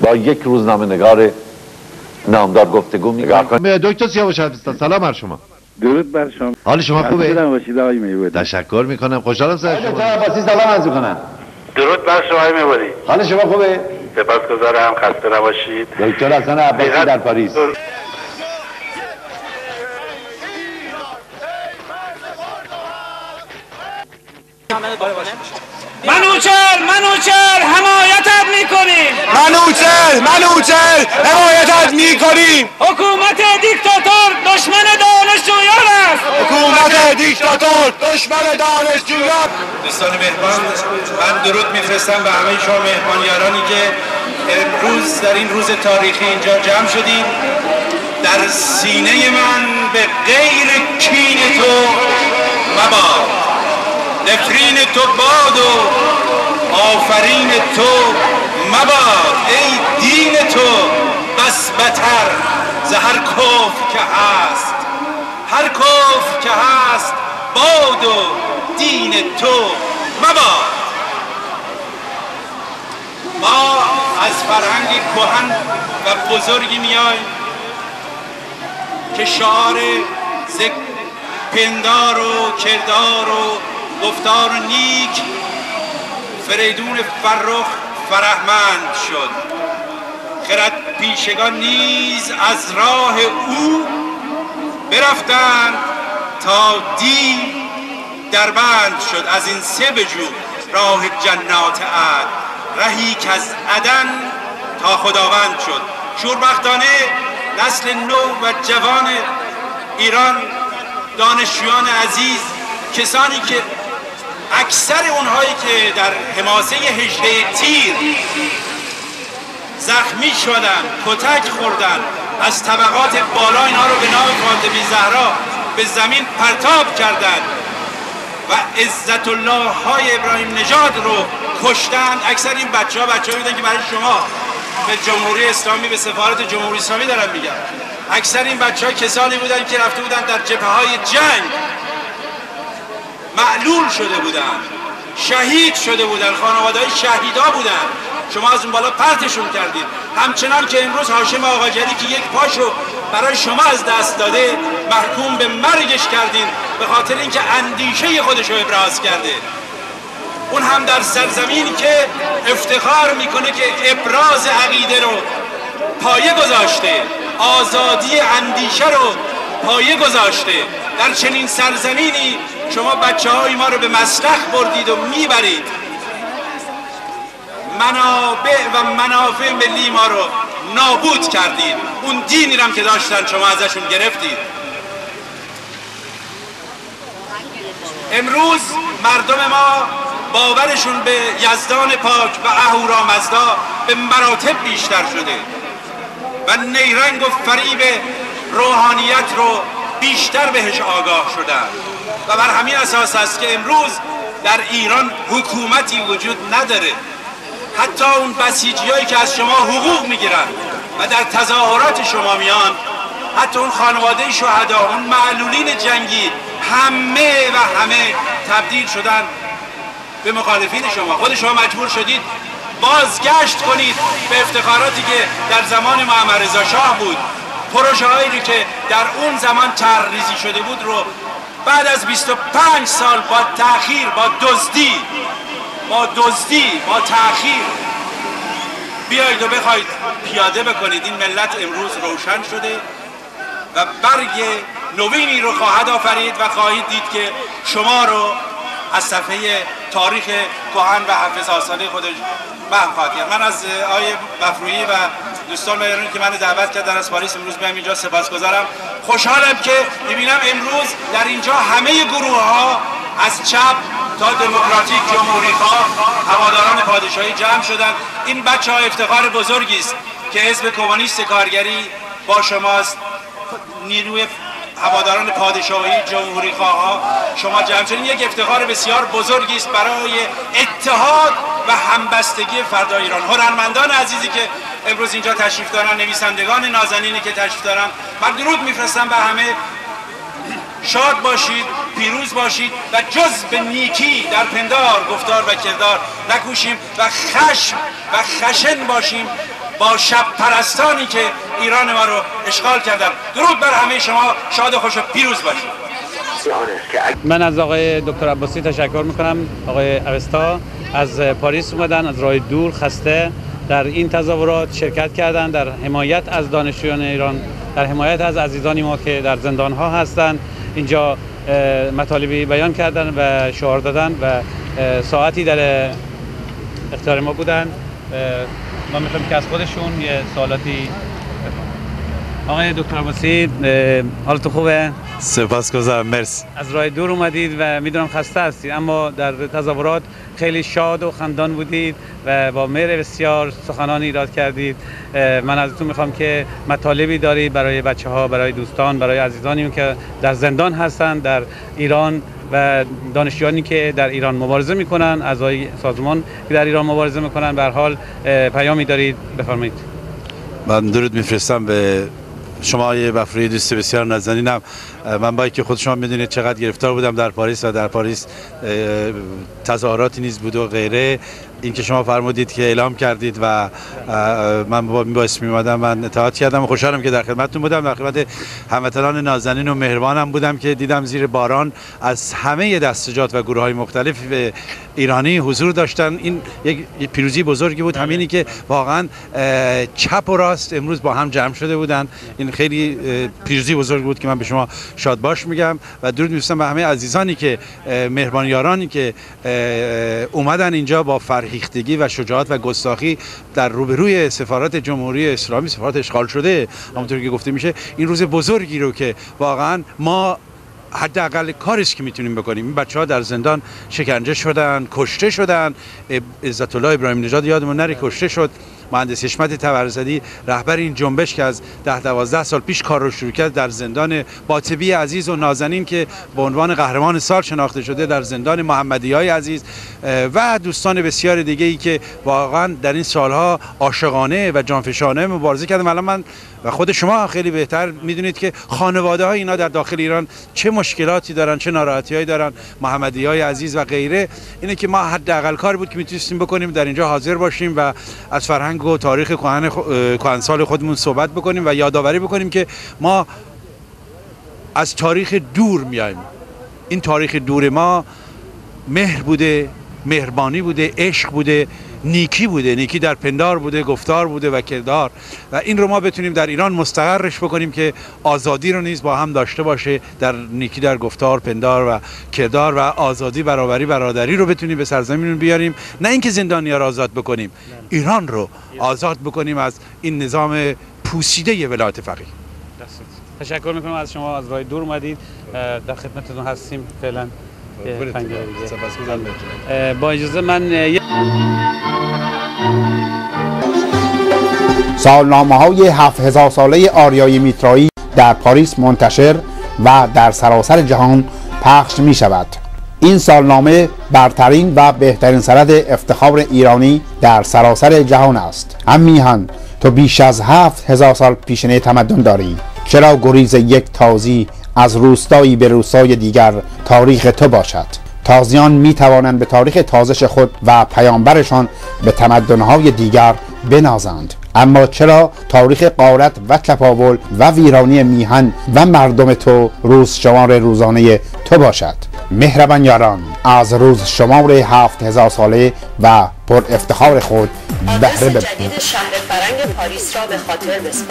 با یک روزنامه نگار نامدار گفتگو کنیم. دکتر سیاوش هستم. سلام بر شما. درود بر شما. حال شما خوبه؟ باشید آقای میبودی تشکر می‌کنم. خوشحالم سر شما. عباسی سلام عرض کنم درود بر شما آقای میبودی حال شما خوبه؟ سپاسگزارم. خسته نباشید. دکتر حسن عباسی در پاریس. منوچر منوچر حمایتت می‌کنیم. منوچر منوچر حمایتت می‌کنیم. حکومت دیکتاتور دشمن دانشجویان است. حکومت دیکتاتور دشمن دانشجویان دوستان مهمان من درود میفرستم به همه شما مهمانیارانی که امروز در این روز تاریخی اینجا جمع شدیم. در سینه من به غیر کین تو مباد نفرین تو باد و آفرین تو مباد ای دین تو بس بتر ز هر کفر که هست. هر کفر که هست باد و دین تو مباد. ما از فرهنگ کهن و بزرگی میایم که شعار پندار و کردار و گفتار نیک فریدون فرخ فرهمند شد. خرد پیشگان نیز از راه او برفتند تا دی دربند شد. از این سه بجو راه جنات عد رهی که از عدن تا خداوند شد. شوربختانه نسل نو و جوان ایران دانشجویان عزیز کسانی که اکثر اونهایی که در حماسه هجده تیر زخمی شدن کتک خوردن از طبقات بالا اینا رو به نام فاطمه زهرا به زمین پرتاب کردند و عزت الله های ابراهیم نژاد رو کشتن. اکثر این بچه ها بچه بودن که برای شما به جمهوری اسلامی به سفارت جمهوری اسلامی دارم میگم. اکثر این بچه ها کسانی بودن که رفته بودن در جبهه های جنگ. معلول شده بودن شهید شده بودن خانواده شهیدا بودن. شما از اون بالا پرتشون کردید. همچنان که امروز هاشم آقاجری که یک پاشو برای شما از دست داده محکوم به مرگش کردین به خاطر اینکه اندیشه خودش رو ابراز کرده. اون هم در سرزمینی که افتخار می‌کنه که ابراز عقیده رو پایه گذاشته آزادی اندیشه رو پایه گذاشته. در چنین سرزمینی شما بچه های ما رو به مسلخ بردید و می‌برید. منابع و منافع ملی ما رو نابود کردید. اون دینی هم که داشتن شما ازشون گرفتید. امروز مردم ما باورشون به یزدان پاک و اهورامزدا به مراتب بیشتر شده. و نیرنگ و فریب روحانیت رو بیشتر بهش آگاه شدن. و بر همین اساس است که امروز در ایران حکومتی وجود نداره. حتی اون بسیجی که از شما حقوق می‌گیرن و در تظاهرات شما میان حتی اون خانواده شهدا اون معلولین جنگی همه و همه تبدیل شدن به مخالفین شما. خود شما مجبور شدید بازگشت کنید به افتخاراتی که در زمان محمد رضا شاه بود. پروژه هایی که در اون زمان طرحریزی شده بود رو بعد از 25 سال با تأخیر با دزدی با دزدی با تأخیر. بیایید و بخواید پیاده بکنید. این ملت امروز روشن شده و برگ نوینی رو خواهد آفرید و خواهید دید که شما رو از صفحه تاریخ کهن و حفظ آسانه خودش محو خواهد من از آیه مفروعی و دوستان و که من دعوت کردن از پاریس امروز بیام اینجا سپاسگزارم. خوشحالم که ببینم امروز در اینجا همه گروه ها از چپ تا دموکراتیک جمهوری خواه هواداران پادشاهی جمع شدن. این بچه ها افتخار بزرگی است که حزب کمونیست کارگری با شماست. نیروی هواداران پادشاهی جمهوری خواه شما جمع شدین یک افتخار بسیار بزرگی است برای اتحاد و همبستگی فردا ایران. هنرمندان عزیزی که امروز اینجا تشریف دارن نویسندگان نازنینی که تشریف دارن من درود میفرستم به همه. شاد باشید پیروز باشید و جز به نیکی در پندار گفتار و کردار نکوشیم و خشم و خشن باشیم با شب پرستانی که ایران ما رو اشغال کردن. درود بر همه شما. شاد خوش و پیروز باشید. من از آقای دکتر عباسی تشکر می‌کنم. آقای اوستا از پاریس اومدن از راه دور خسته. در این تظاهرات شرکت کردن در حمایت از دانشجویان ایران در حمایت از عزیزانی ما که در زندان ها هستند. اینجا مطالبی بیان کردن و شعار دادن و ساعتی در اختیار ما بودن ما می‌خوایم که از خودشون یه سوالاتی آقای دکتر عباسی حالت خوبه؟ سپاسگزارم. مرسی. از راه دور اومدید و می‌دونم خسته هستید اما در تظاهرات خیلی شاد و خندان بودید و با مهر بسیار سخنان ایراد کردید. من ازتون می‌خوام که مطالبی دارید برای بچه ها برای دوستان برای عزیزانی که در زندان هستن در ایران و دانشجویانی که در ایران مبارزه می‌کنن اعضای سازمان که در ایران مبارزه می‌کنن. به حال پیامی دارید. بفرمایید. من درود میفرستم به شما یه بفری دوست بسیار نازنینم من با که خود شما می‌دونید چقدر گرفتار بودم در پاریس و در پاریس تظاهراتی نیز بود و غیره. این که شما فرمودید که اعلام کردید و من با باعث می اومدم من اطاعت کردم و خوشحالم که در خدمتتون بودم. در خدمت هموطنان نازنین و مهربانم بودم که دیدم زیر باران از همه دستجات و گروه های مختلف ایرانی حضور داشتن. این یک پیروزی بزرگی بود. همینی که واقعا چپ و راست امروز با هم جمع شده بودن. این خیلی پیروزی بزرگ بود که من به شما شاد باش میگم. و درود میفرستم به همه عزیزانی که مهربان یارانی که اومدن اینجا با فرهیختگی و شجاعت و گستاخی در روبروی سفارت جمهوری اسلامی سفارت اشغال شده همونطور که گفته میشه این روز بزرگی رو که واقعا ما حداقل کاریست که می‌تونیم بکنیم. این بچه ها در زندان شکنجه شدن کشته شدن. عزت الله ابراهیم نژاد یادمون نره کشته شد. مهندس حشمت تبرزدی رهبر این جنبش که از ده دوازده سال پیش کار رو شروع کرد در زندان باطبی عزیز و نازنین که به عنوان قهرمان سال شناخته شده در زندان محمدی های عزیز و دوستان بسیار دیگه ای که واقعا در این سالها عاشقانه و جانفشانه مبارزه کردن. الان من و خود شما خیلی بهتر می‌دونید که خانواده های اینا در داخل ایران چه مشکلاتی دارن چه ناراحتی هایی دارن محمدی های عزیز و غیره. اینه که ما حداقل کار بود که می‌تونستیم بکنیم در اینجا حاضر باشیم و از فرهنگ و تاریخ کهن سال خودمون صحبت بکنیم و یادآوری بکنیم که ما از تاریخ دور میایم. این تاریخ دور ما مهر بوده مهربانی بوده عشق بوده. نیکی بوده نیکی در پندار بوده گفتار بوده و کردار. و این رو ما بتونیم در ایران مستقرش بکنیم که آزادی رو نیز با هم داشته باشه در نیکی در گفتار پندار و کردار و آزادی برابری برادری رو بتونیم به سرزمین بیاریم. نه اینکه زندانیا رو آزاد بکنیم ایران رو آزاد بکنیم از این نظام پوسیده ولایت فقیه. تشکر می‌کنم از شما از راه دور اومدید. در خدمتتون هستیم. فعلا با اجازه من سالنامه های هفت هزار ساله آریای میترایی در پاریس منتشر و در سراسر جهان پخش می شود این سالنامه برترین و بهترین سرد افتخار ایرانی در سراسر جهان است. هم میهن تو بیش از هفت هزار سال پیشنه تمدن داری. چرا گریز یک تازی از روستایی به روستای دیگر تاریخ تو باشد. تازیان می توانند به تاریخ تازش خود و پیامبرشان به تمدنهای دیگر بنازند. اما چرا تاریخ قارت و تپاول و ویرانی میهن و مردم تو روز شمار روزانه تو باشد؟ مهربان یاران از روز شمار هفت هزار ساله و پر افتخار خود بهره جدید شهر فرنگ پاریس را به خاطر بسپارید.